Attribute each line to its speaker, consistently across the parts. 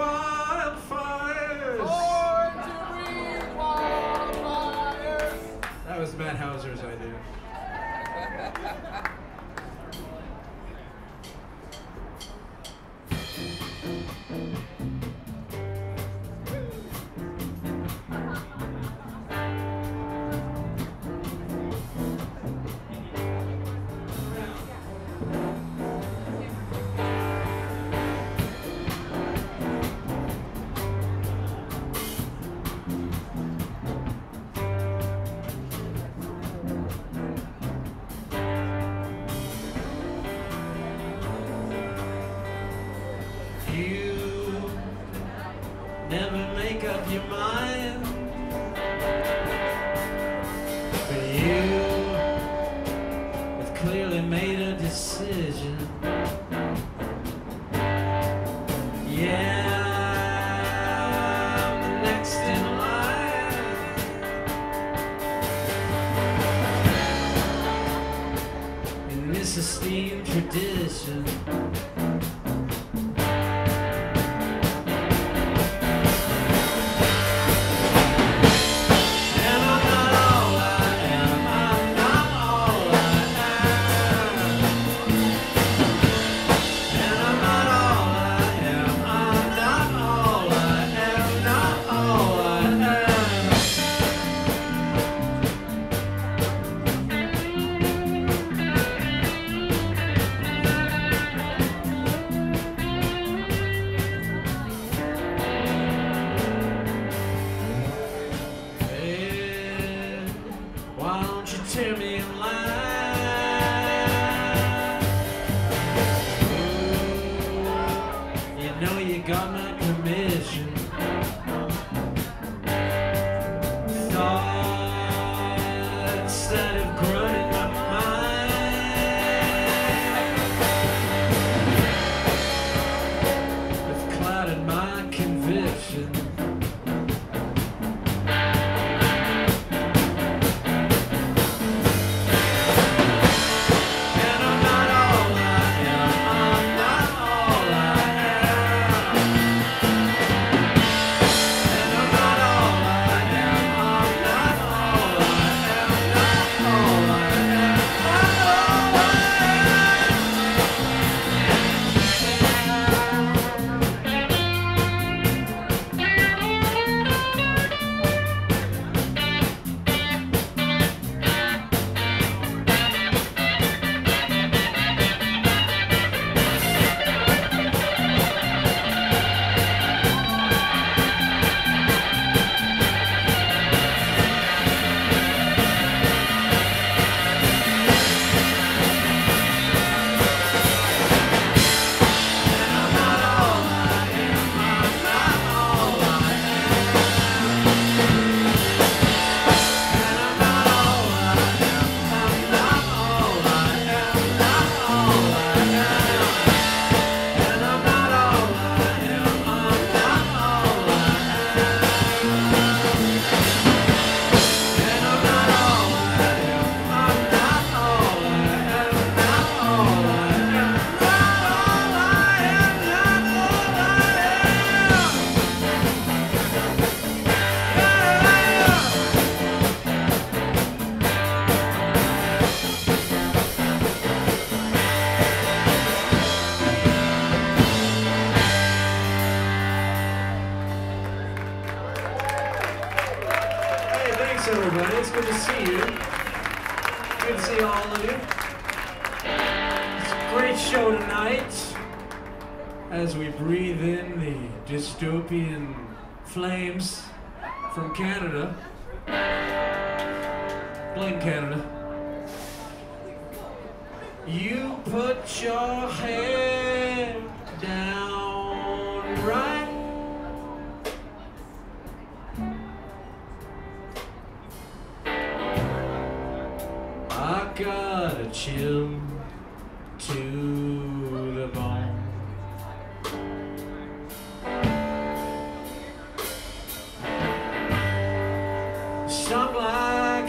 Speaker 1: wildfires.
Speaker 2: To breathe wildfires.
Speaker 1: That was Matt Hauser's idea.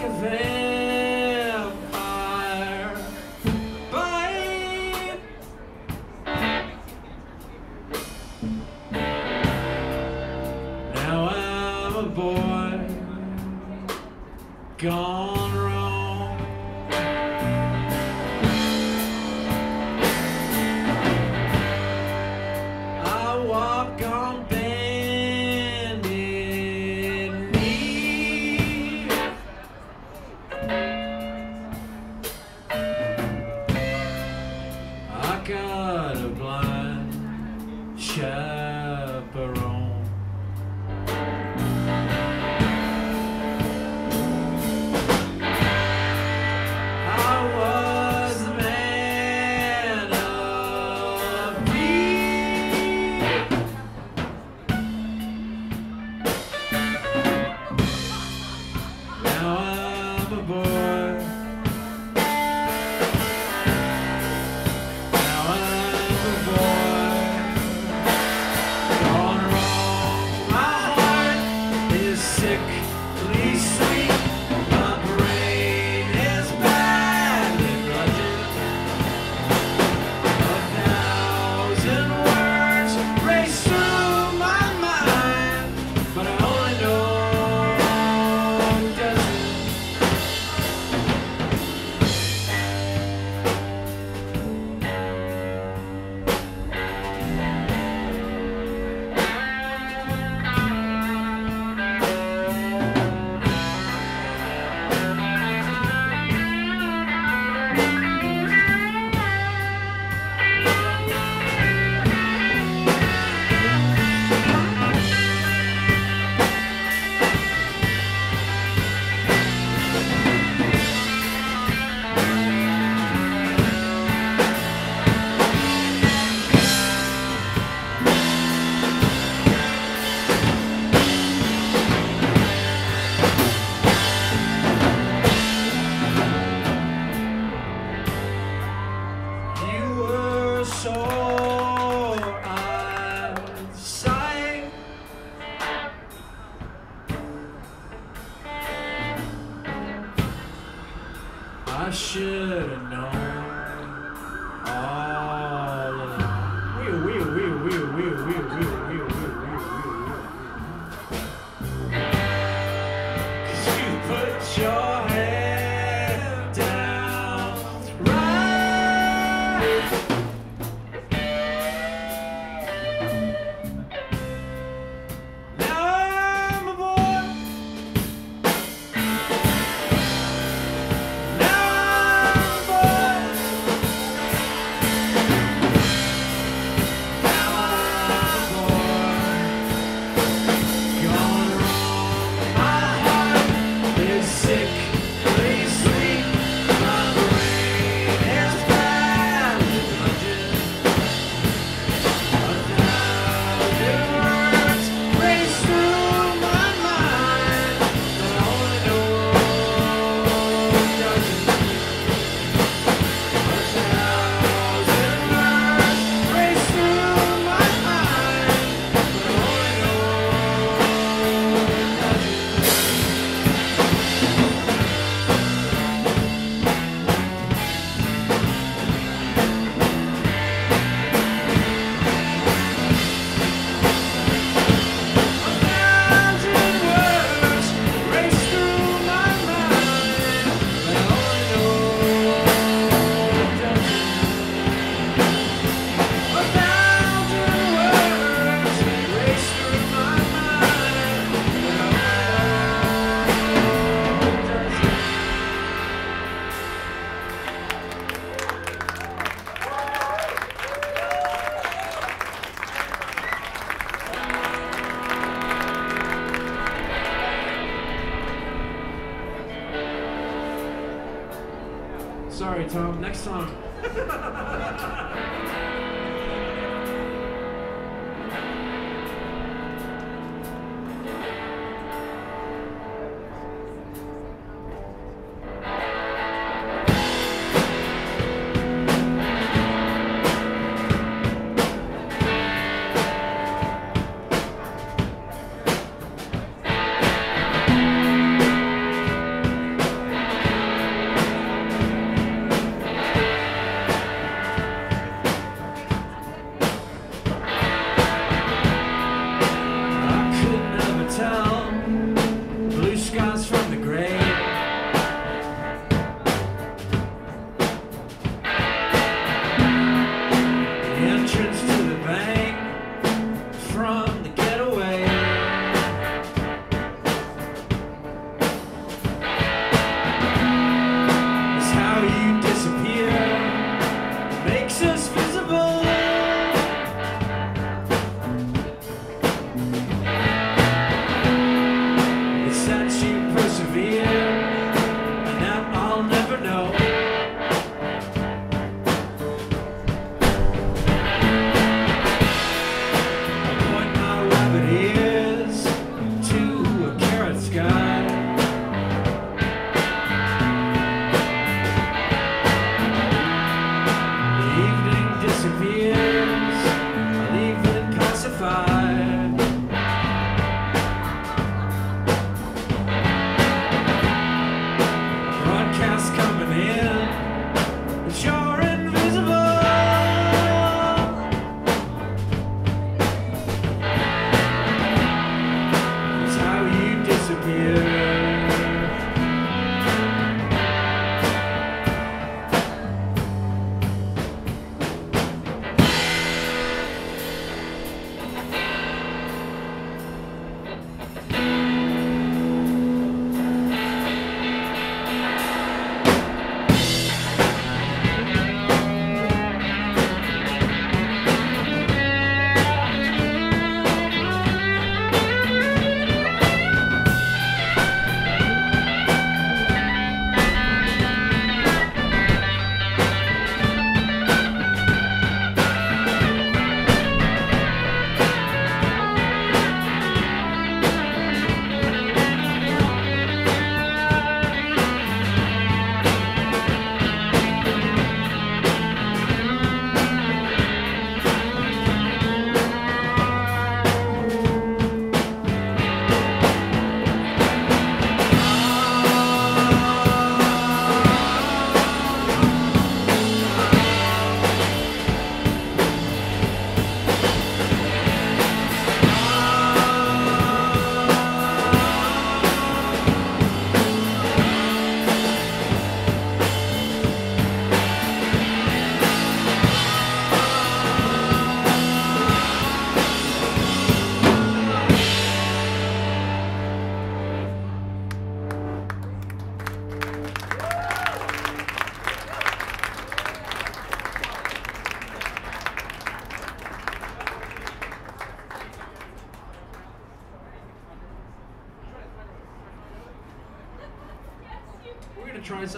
Speaker 1: que vem.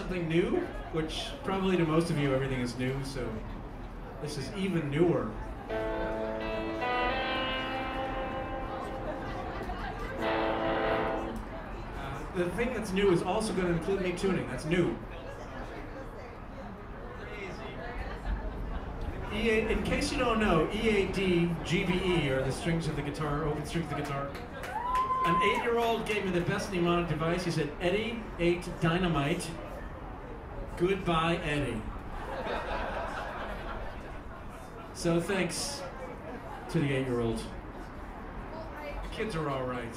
Speaker 1: Something new, which probably to most of you everything is new, so this is even newer. Uh, the thing that's new is also going to include me tuning. That's new. EA, in case you don't know, EAD, GBE are the strings of the guitar, open strings of the guitar. An eight-year-old gave me the best mnemonic device. He said, "Eddie ate dynamite. Goodbye, Eddie." So thanks to the eight-year-old. The kids are all right.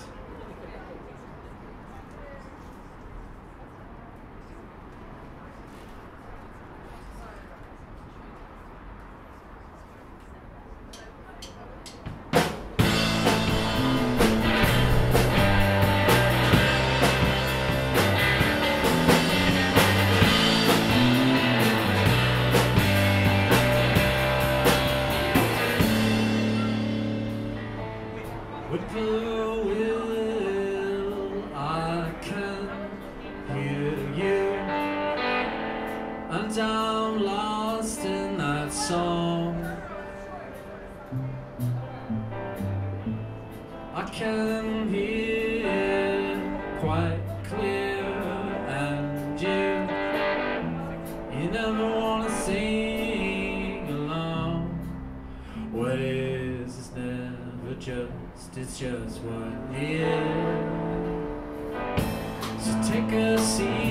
Speaker 1: Can hear quite clear, and you, you never wanna sing along. What is is never just, it's just what is. So take a seat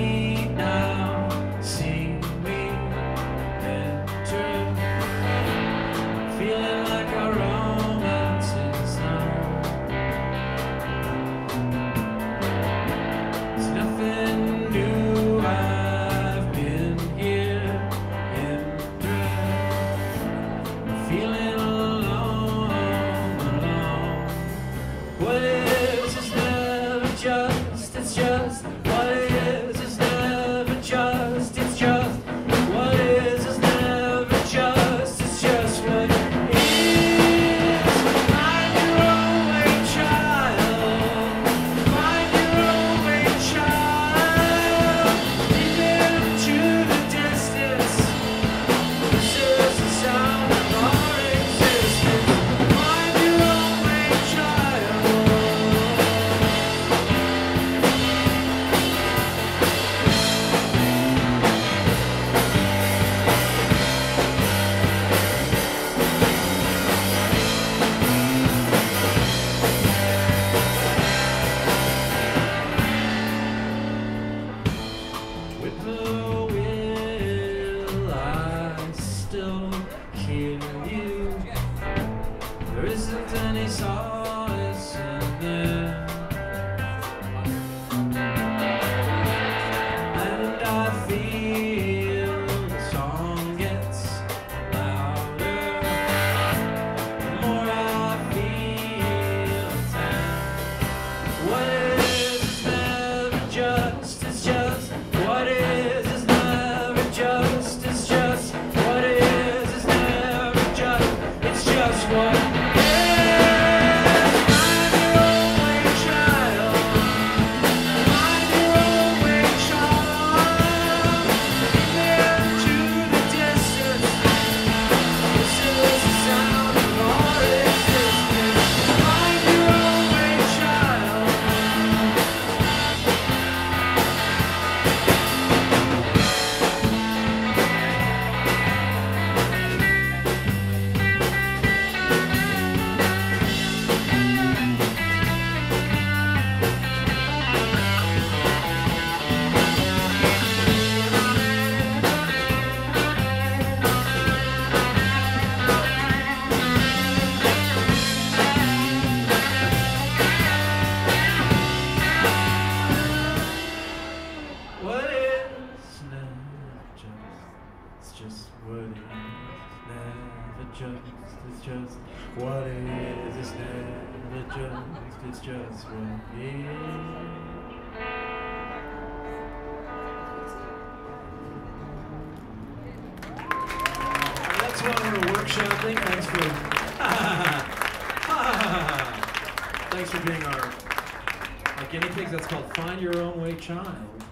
Speaker 1: child.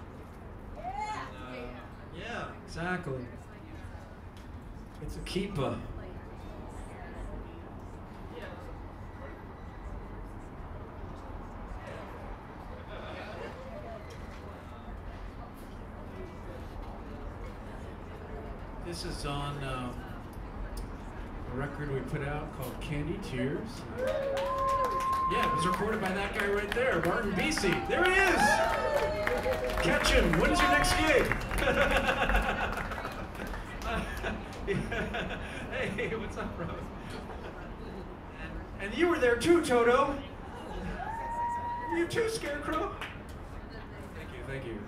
Speaker 1: Yeah. exactly. It's a keeper. This is on uh, a record we put out called Candy Tears. Yeah, it was recorded by that guy right there, Barton Beesey. There he is! Ketchum, when is your next gig? hey, what's up, Rose? And you were there too, Toto. You too, Scarecrow. Thank you, thank you.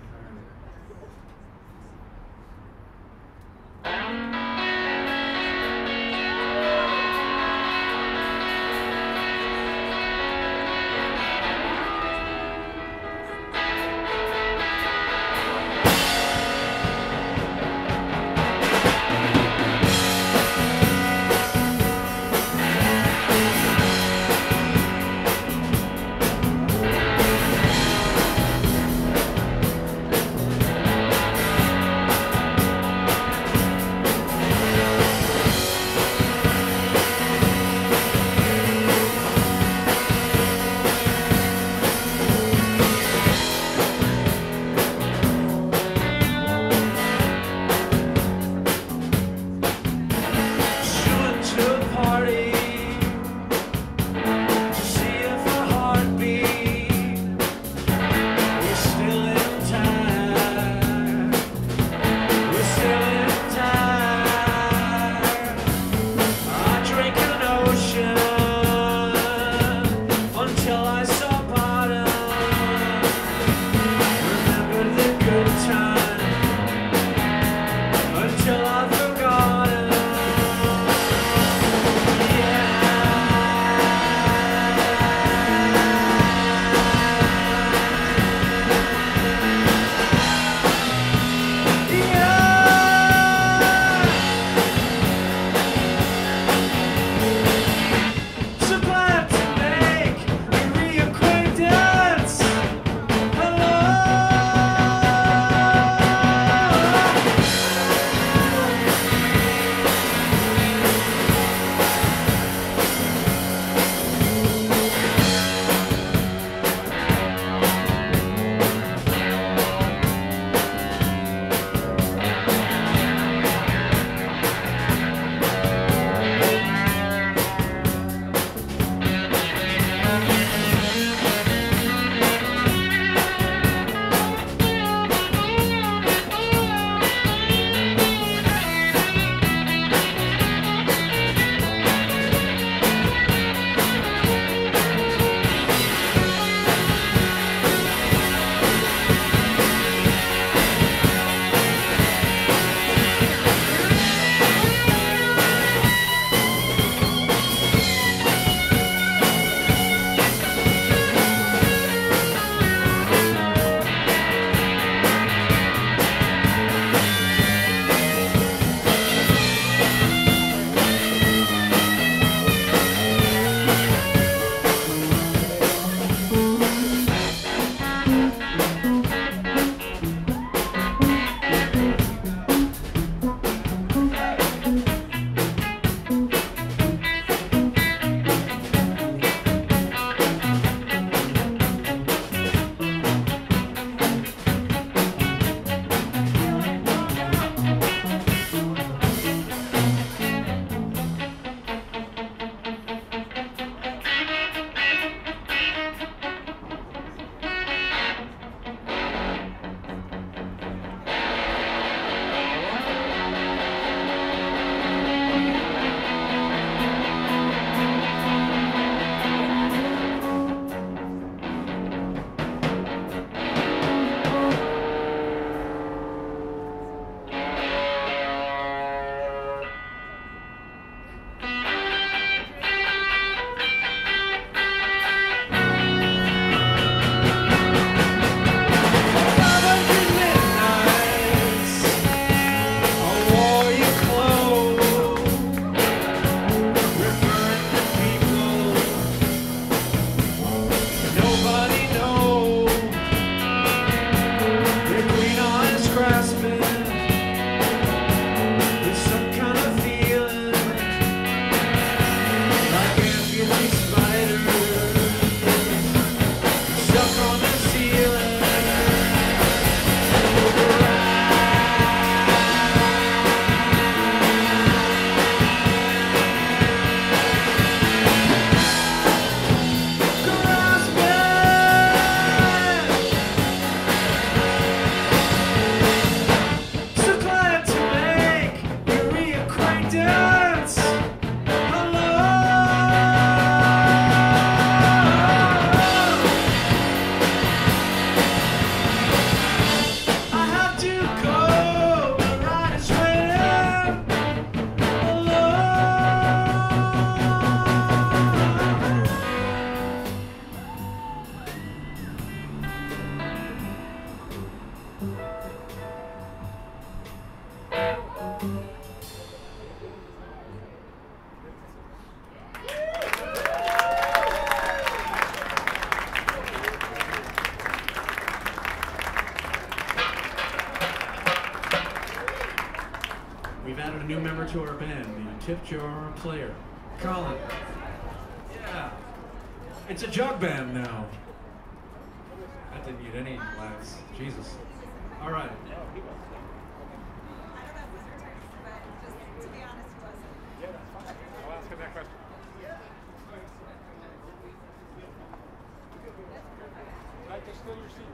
Speaker 1: Band, the tip jar player, Colin. Yeah. It's a jug band now. That didn't get any laughs. Jesus. All right.
Speaker 3: I'll ask him that question. Right, just fill your seat.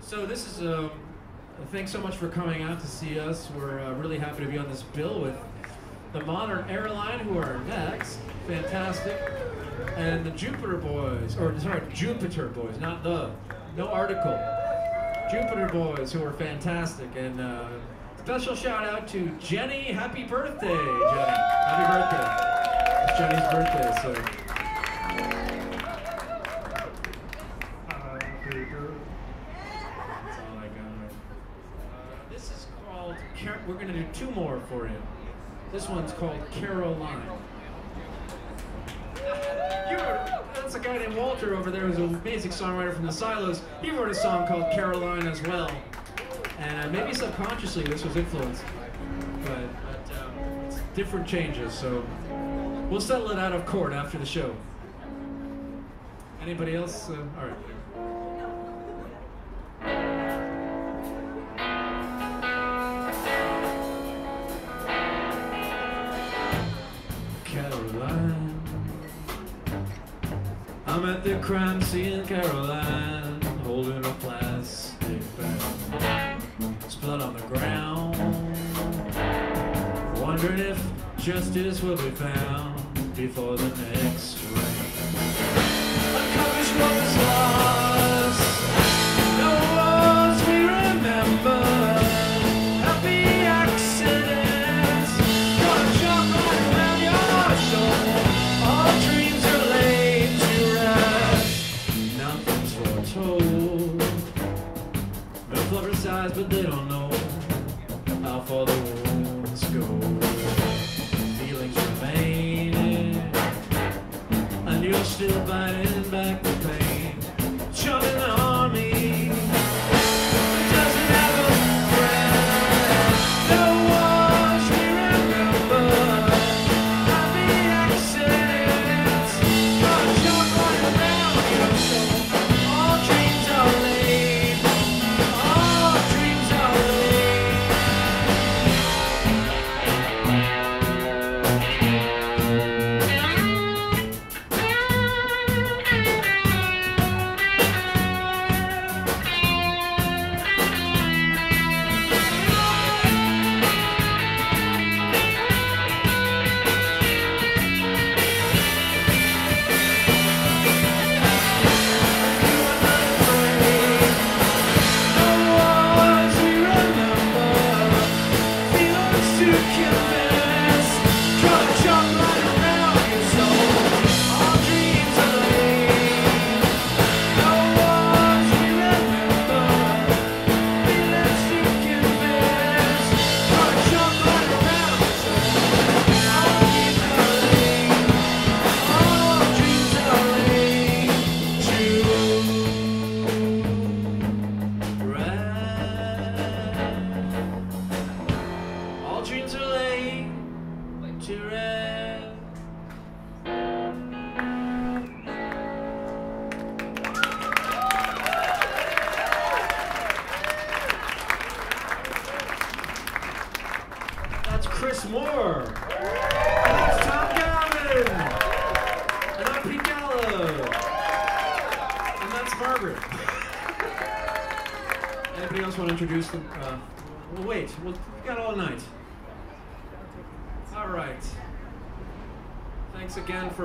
Speaker 1: So this is um, thanks so much for coming out to see us. We're uh, really happy to be on this bill with the Modern Airline, who are next, fantastic, and the Jupiter Boys, or sorry, Jupiter Boys, not the, no article, Jupiter Boys, who are fantastic, and uh, special shout out to Jenny. Happy birthday, Jenny! Happy birthday! It's Jenny's birthday, so. Two more for you. This one's called Caroline. You wrote, that's a guy named Walter over there who's an amazing songwriter from the Silos. He wrote a song called Caroline as well. And uh, maybe subconsciously this was influenced. But, but um, it's different changes, so we'll settle it out of court after the show. Anybody else? Uh, all right. Crime scene, Caroline, holding a plastic bag. Blood on the ground. Wondering if justice will be found before the next rain. They don't know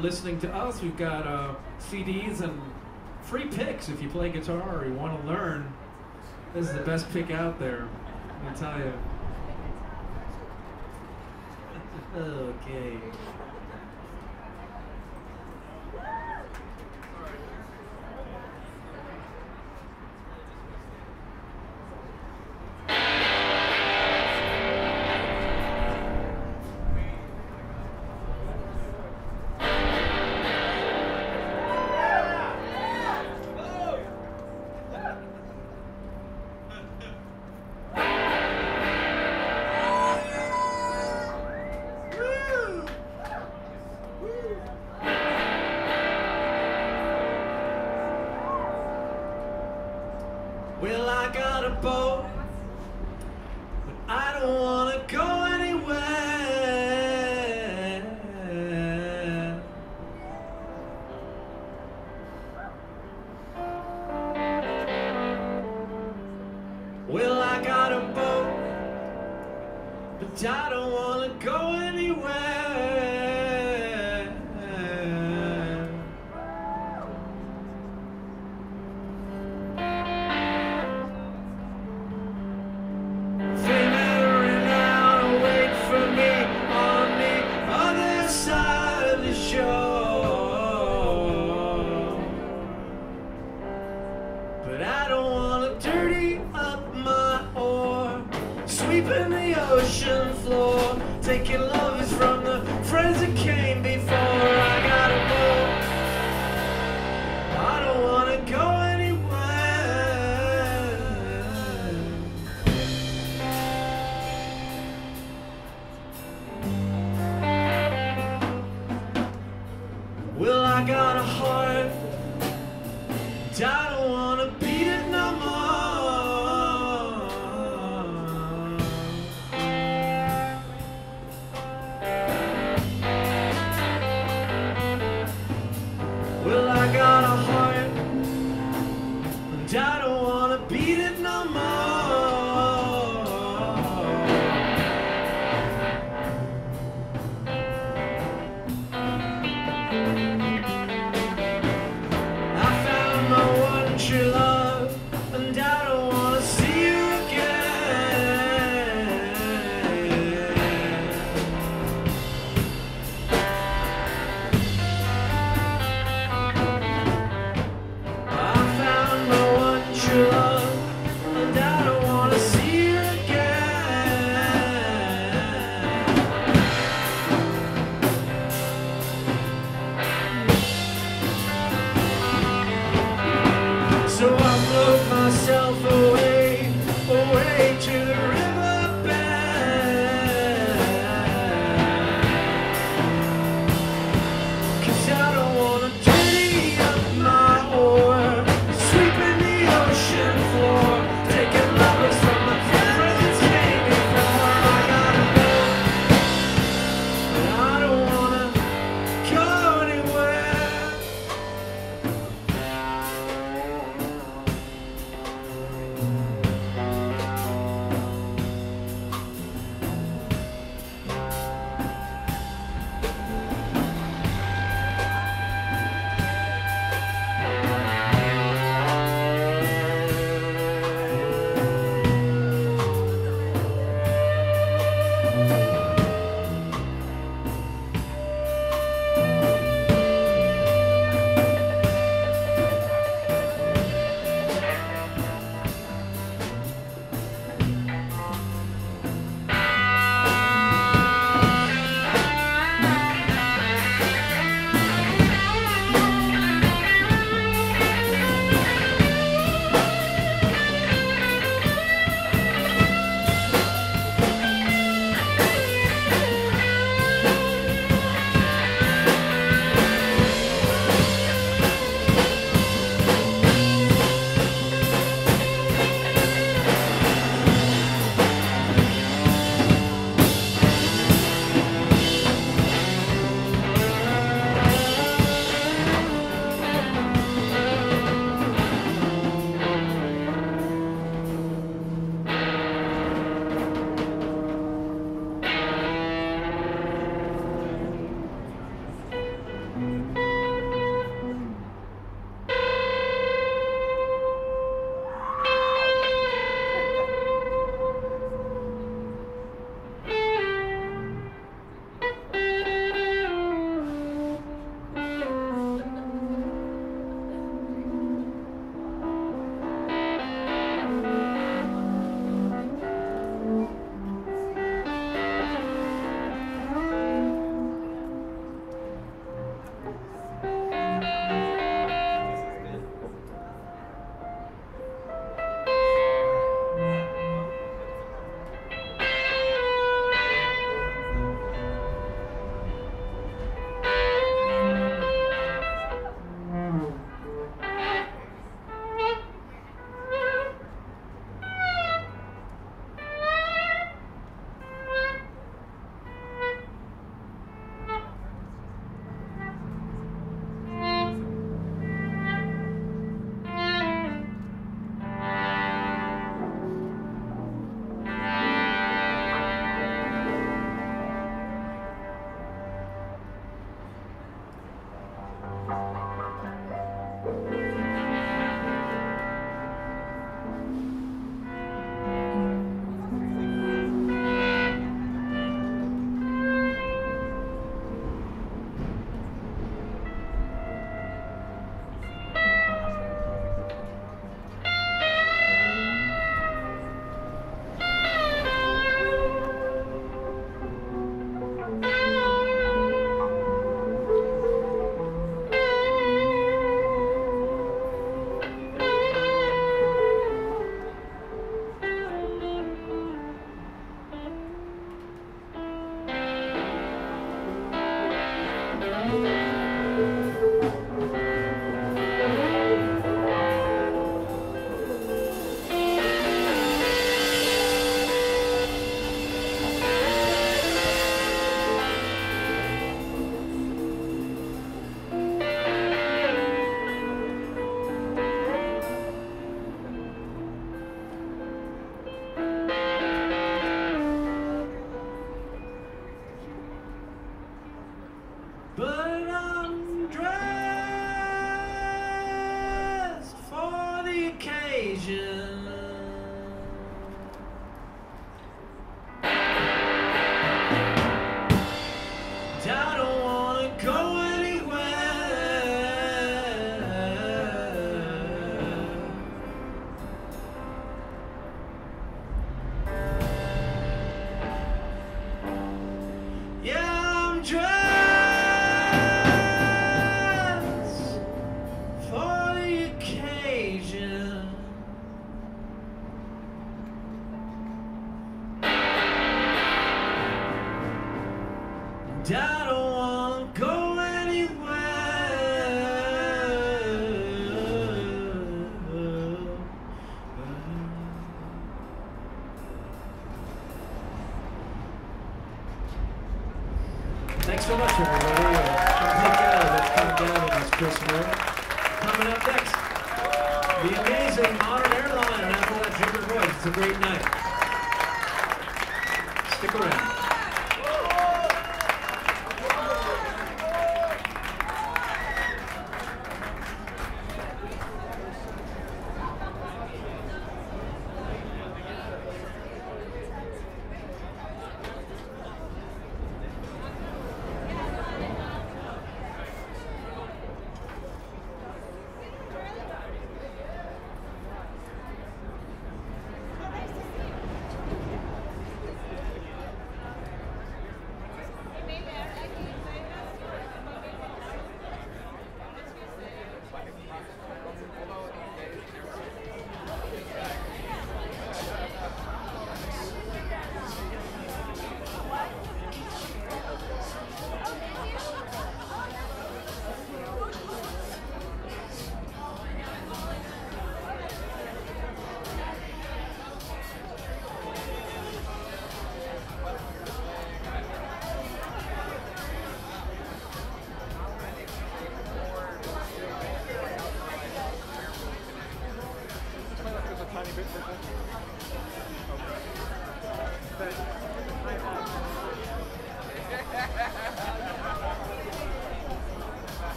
Speaker 1: listening to us. We've got uh, CDs and free picks if you play guitar or you want to learn. This is the best pick out there. Me tell you. okay.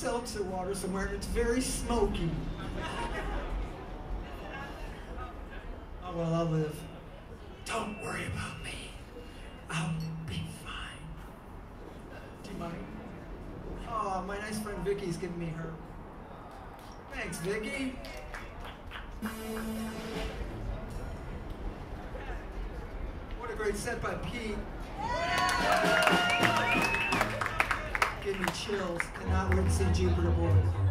Speaker 1: Seltzer water somewhere and it's very smoky. Oh well, I'll live. Don't worry about me. I'll be fine. Do you mind? Oh, my nice friend Vicky's giving me her. Thanks, Vicky. What a great set by Pete give me chills, and not would see Jupiter Boys.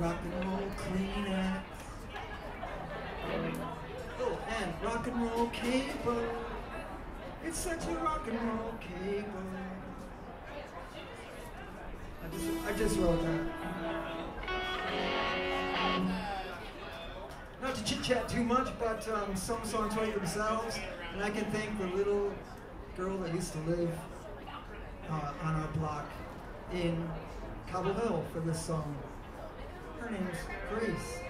Speaker 1: Rock and roll Kleenex. Oh, and rock and roll cable. It's such a rock and roll cable. I just, I just wrote that. Not to chit chat too much, but um, some songs write themselves, and I can thank the little girl that used to live uh, on our block in Cobble Hill for this song. Her name's Grace.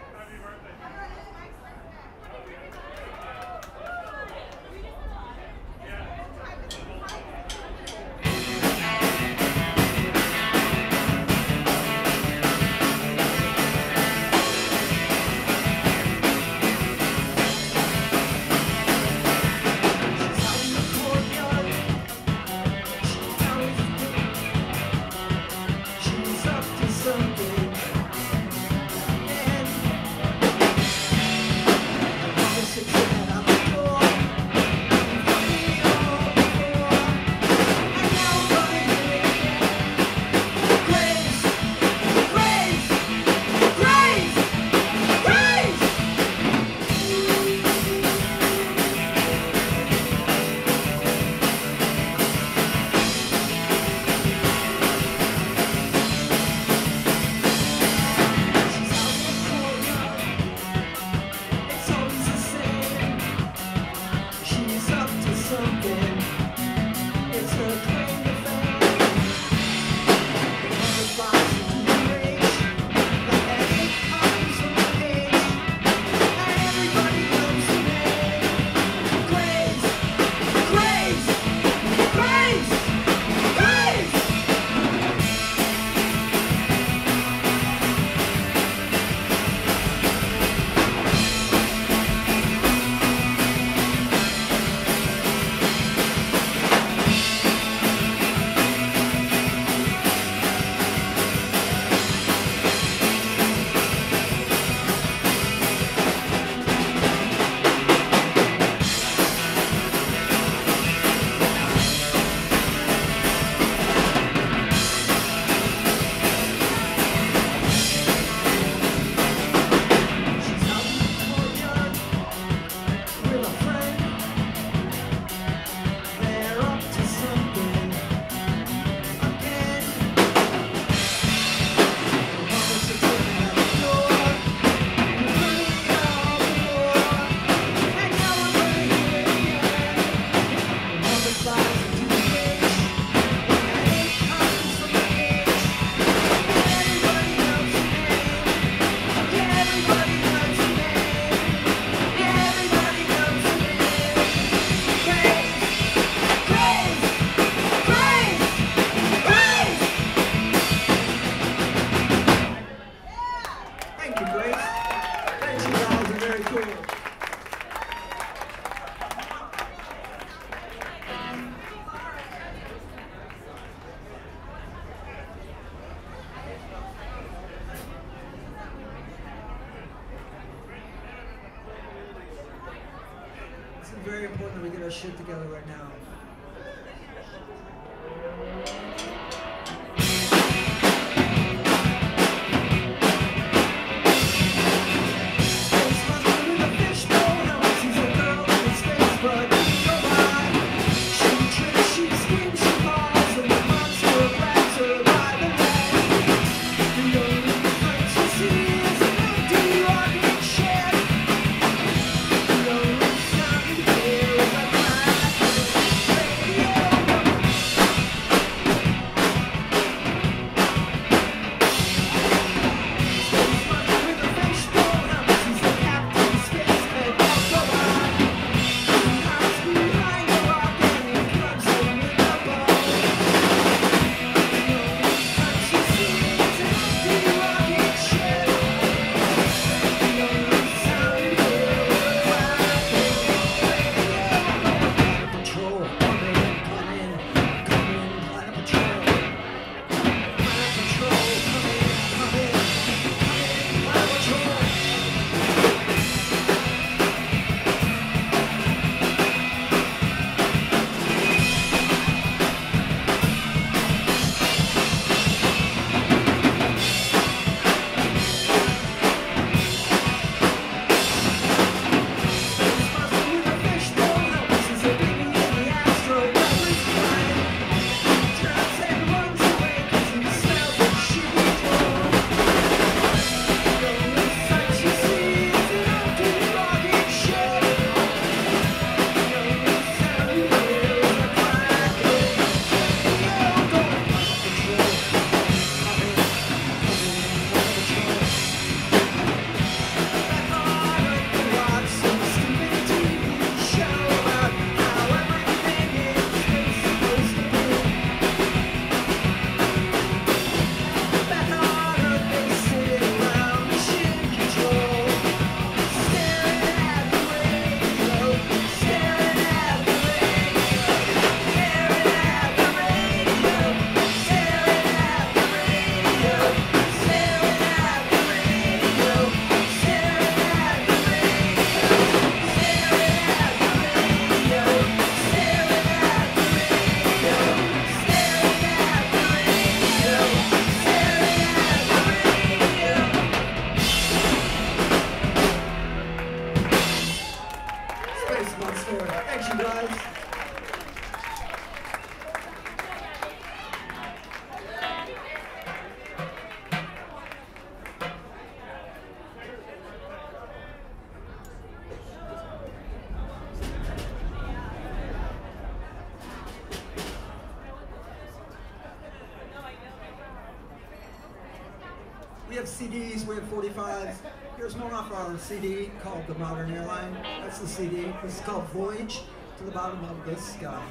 Speaker 1: CD called The Modern Airline. That's the CD. This is called Voyage to the Bottom of the Sky.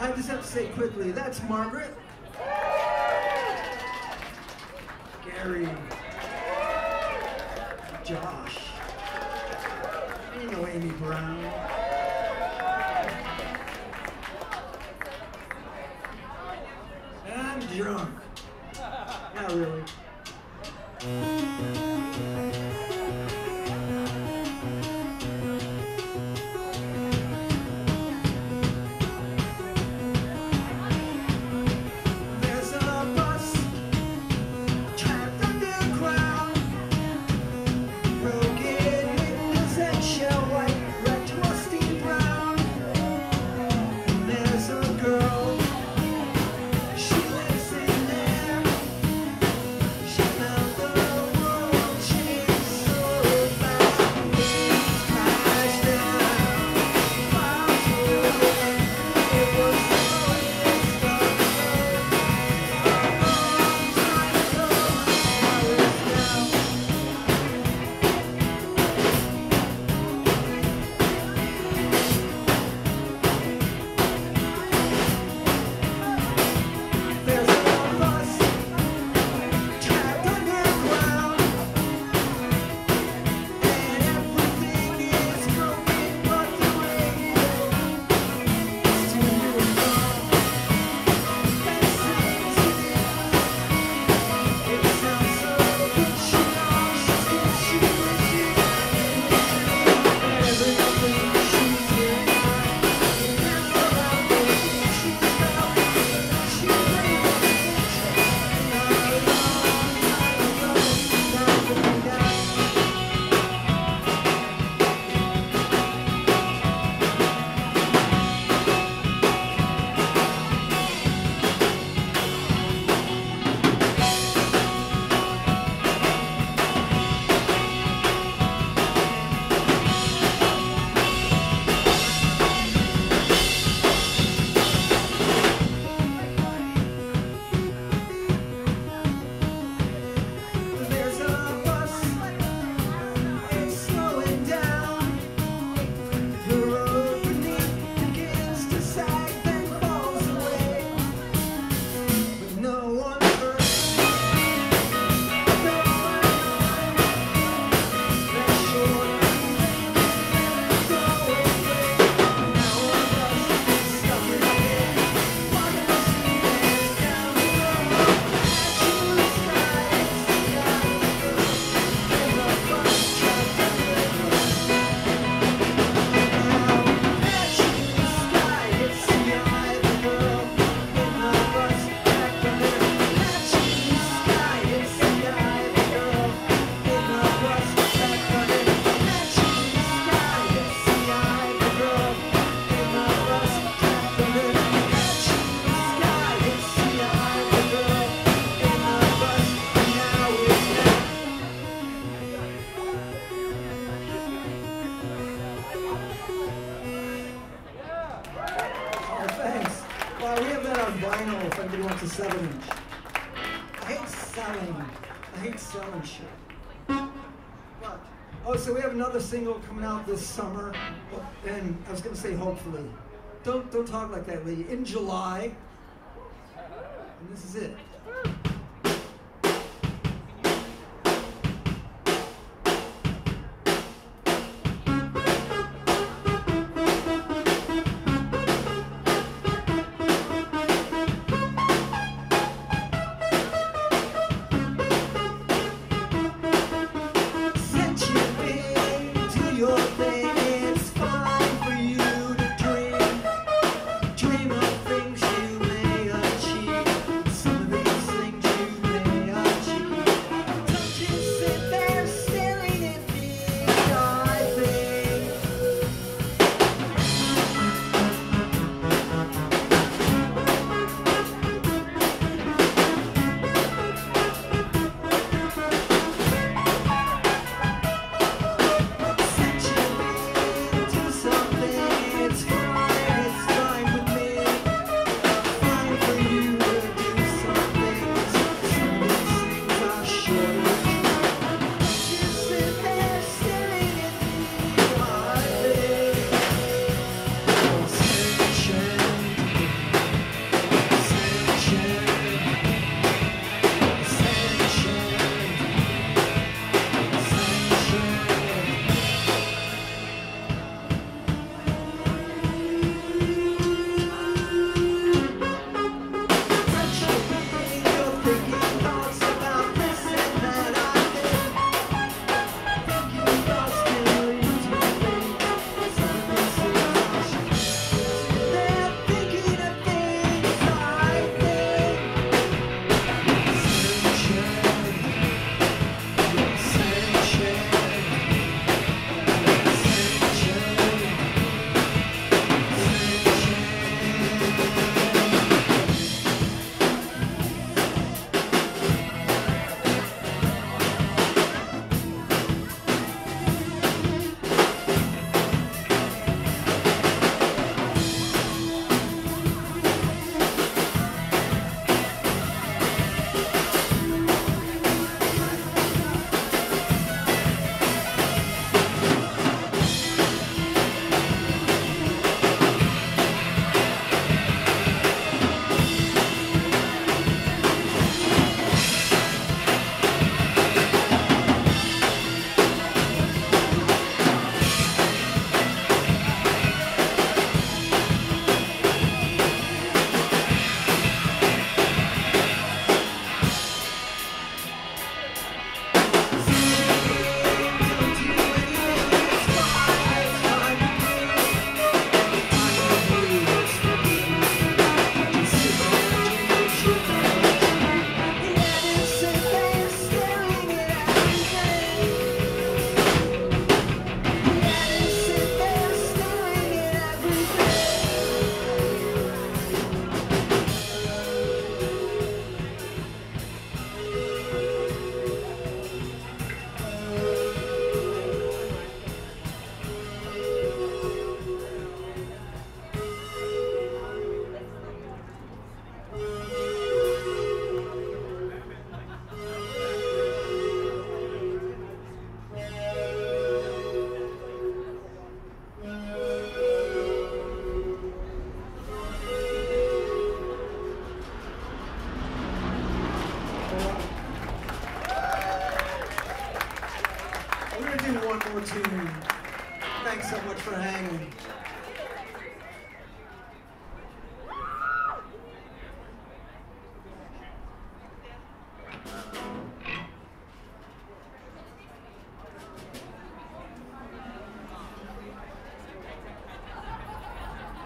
Speaker 1: I just have to say quickly, that's Margaret. I hate selling. I hate selling shit. But, oh, so we have another single coming out this summer, and I was gonna say hopefully. Don't don't talk like that, lady. In July, and this is it.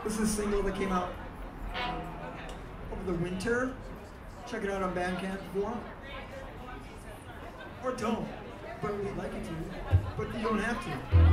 Speaker 1: This is a single that came out over the winter. Check it out on Bandcamp if. Or don't. But we'd like you to. But you don't have to.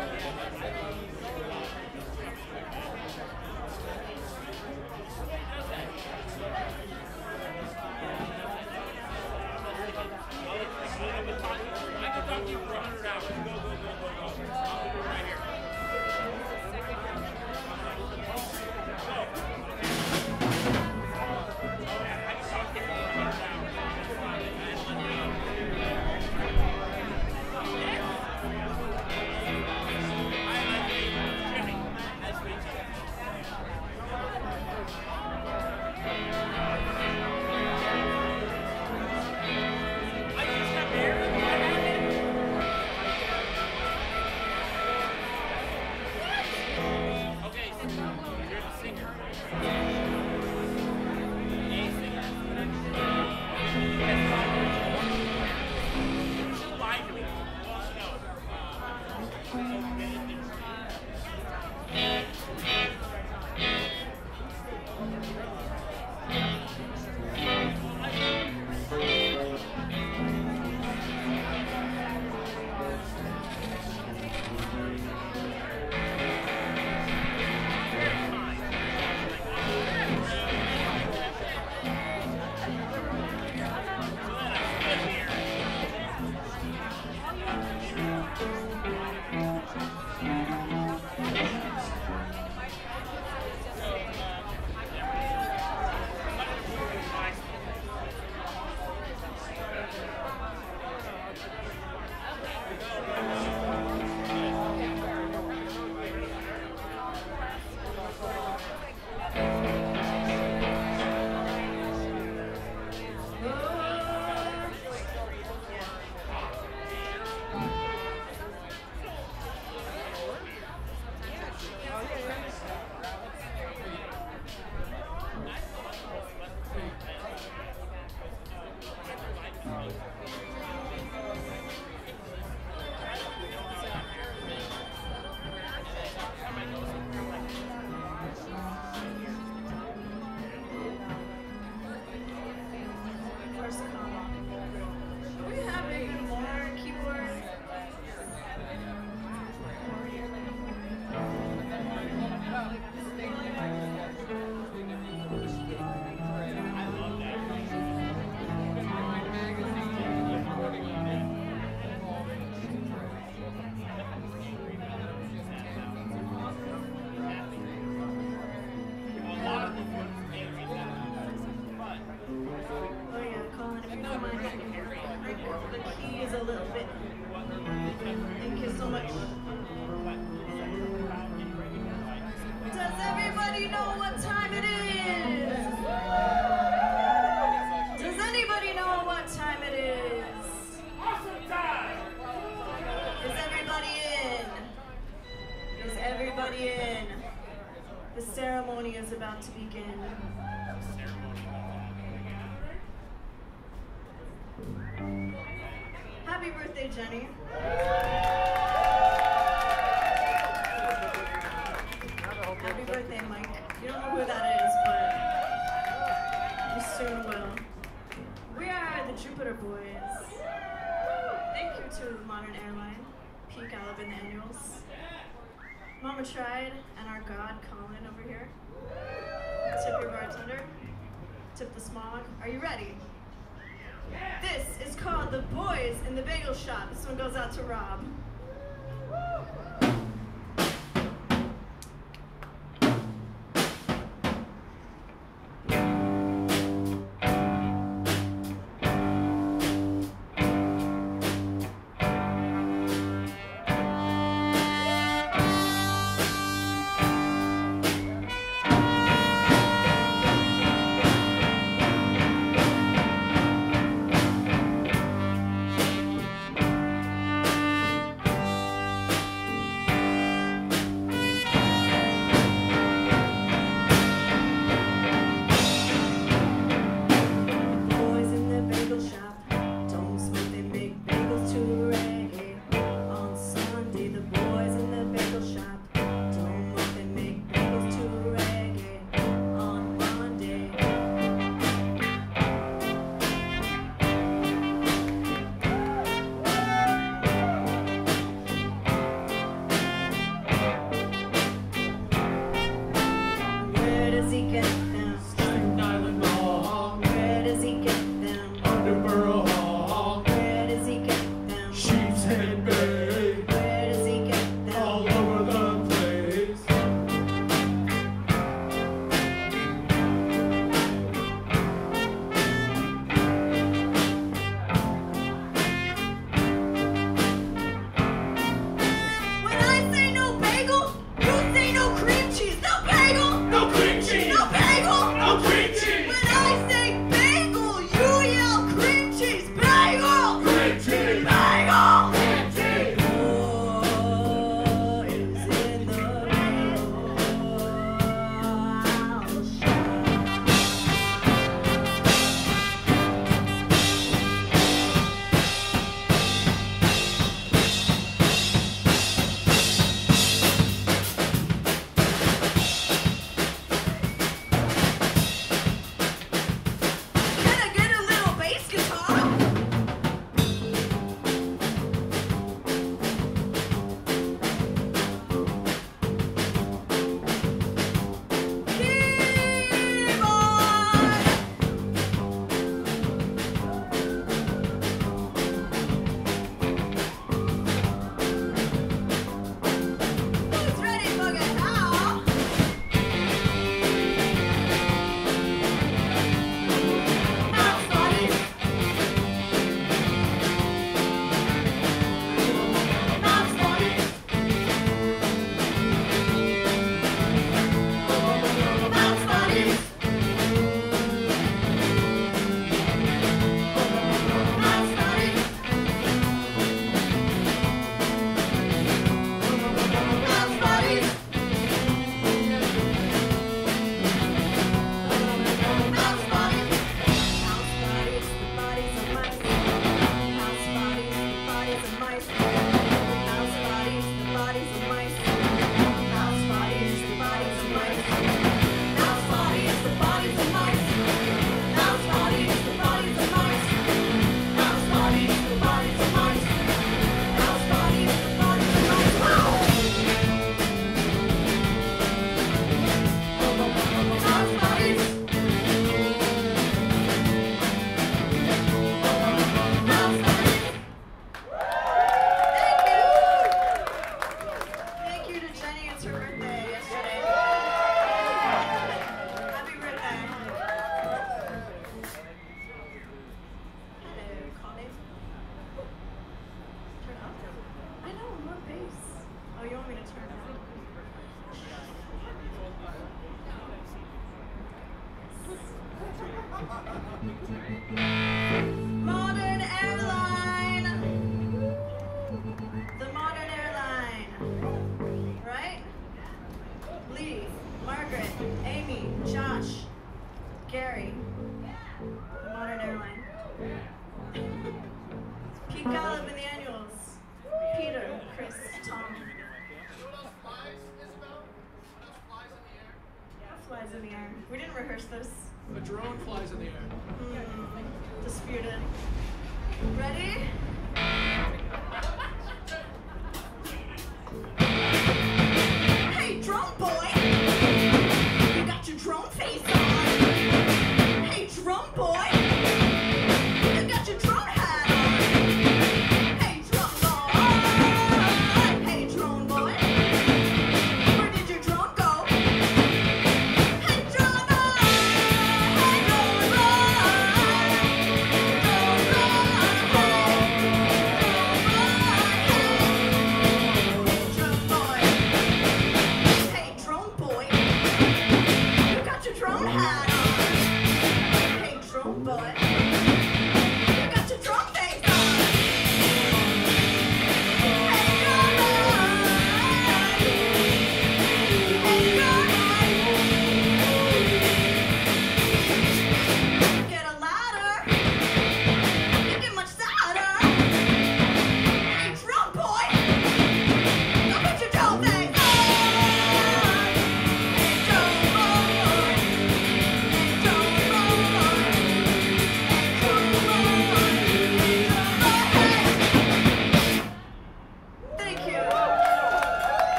Speaker 4: ありがとうございます。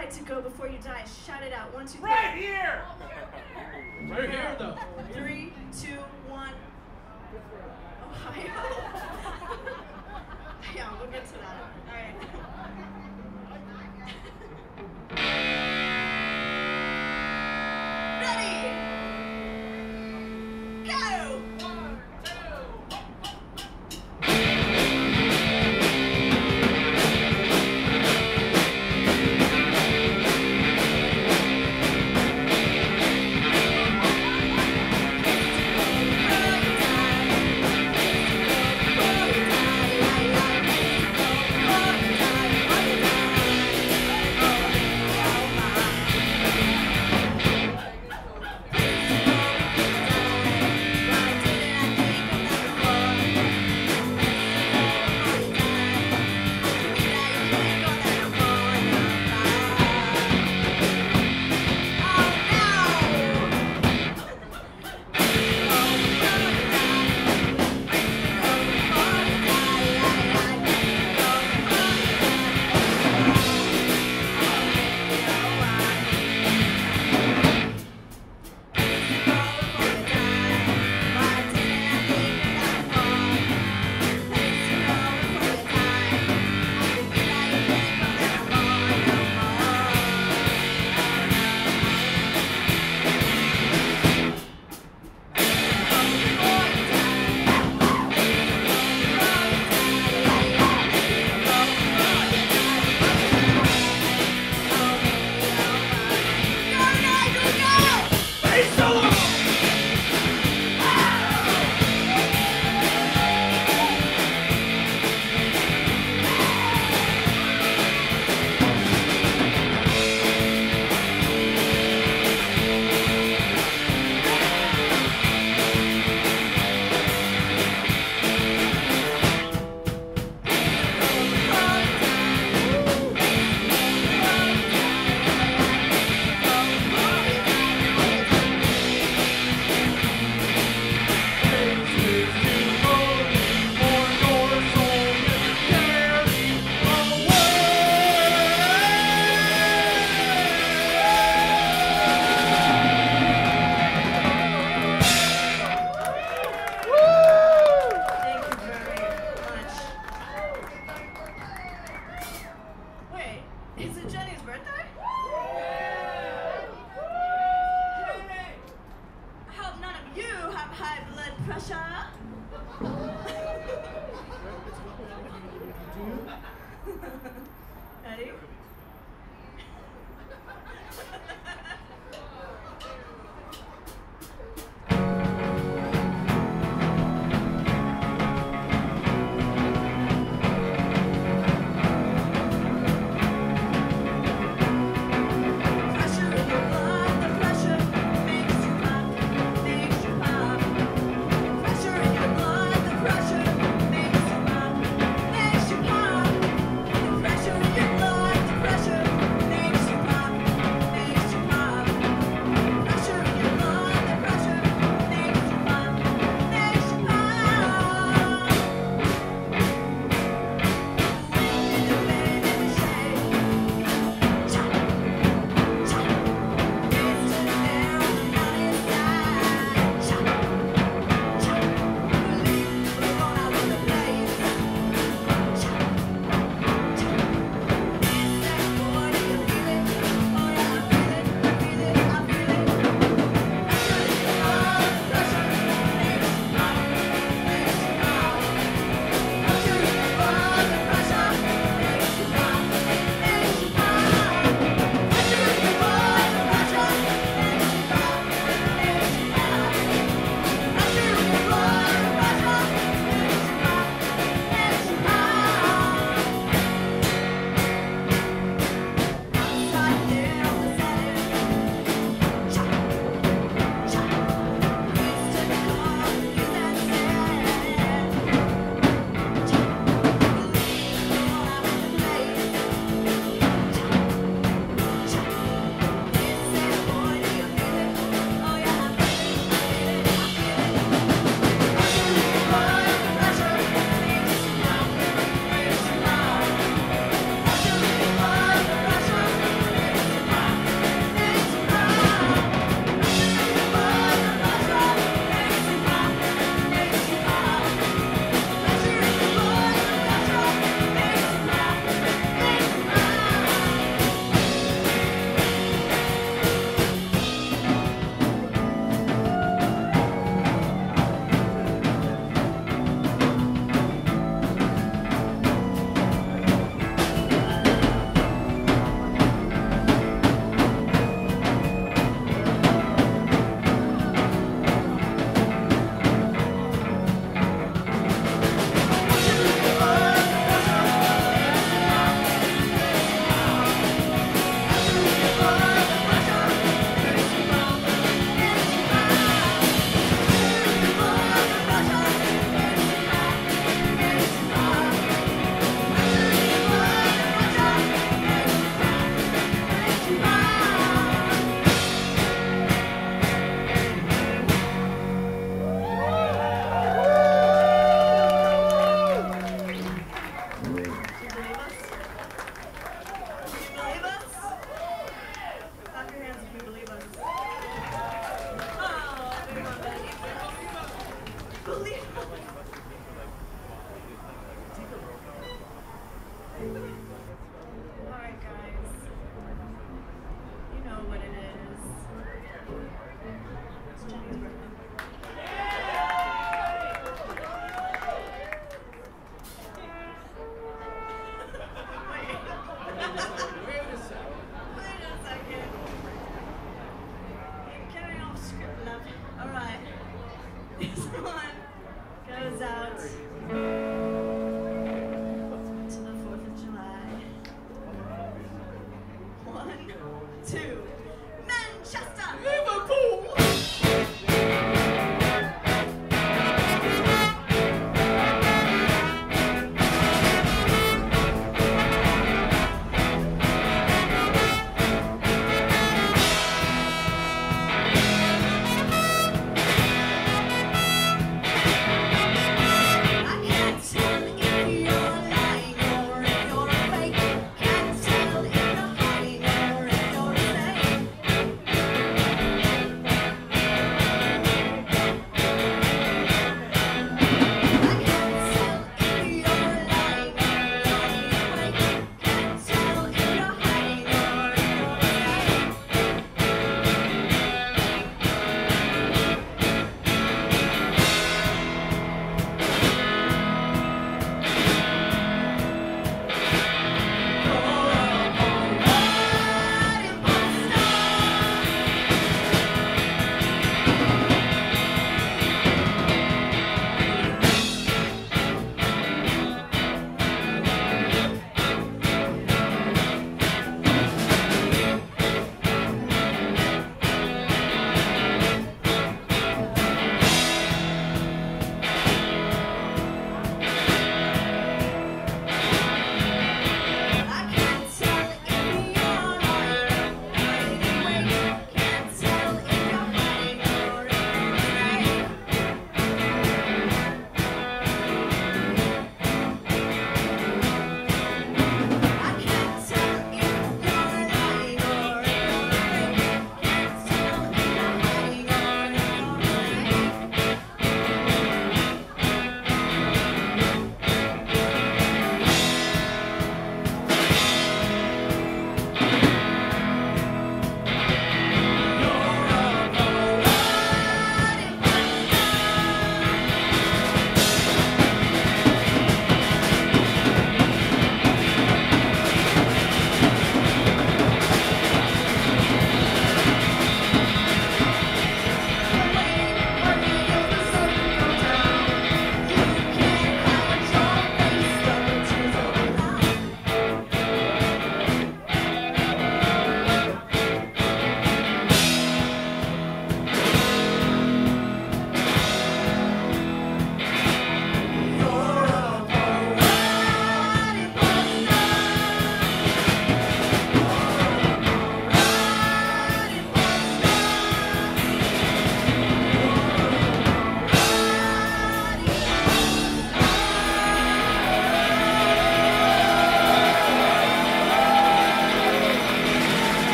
Speaker 4: like to go before you die, shout it out. One, two, three.
Speaker 5: Right here!
Speaker 6: right here, though.
Speaker 4: Three, two, one. Ohio. yeah, we'll get to that. All right.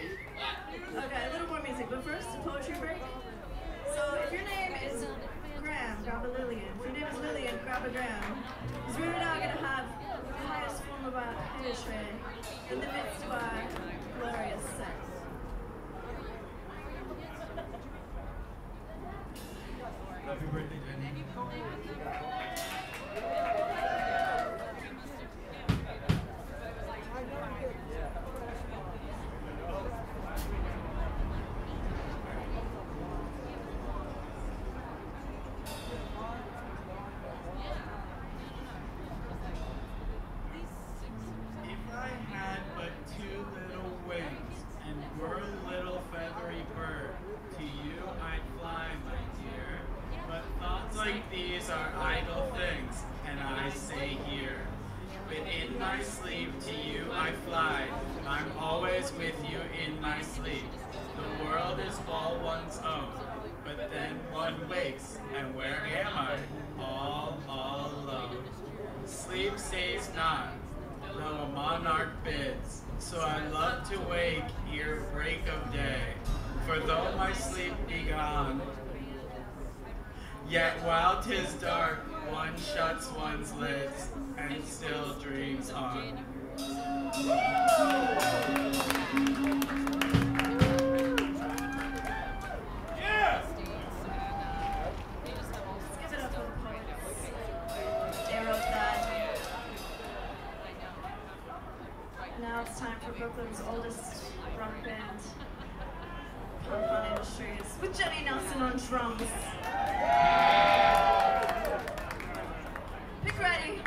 Speaker 4: Okay, a little more music, but first, a poetry break. So if your name is Graham, grab a Lillian. If your name is Lillian, grab a Graham. Because we're now going to have the highest form of our poetry, the midst of our glorious sex.
Speaker 7: Happy birthday, Jenny. While 'tis while tis dark, one shuts one's lids and still dreams on.
Speaker 4: Yeah! Now it's time for Brooklyn's oldest Industries with Jenny Nelson on drums. Pick ready.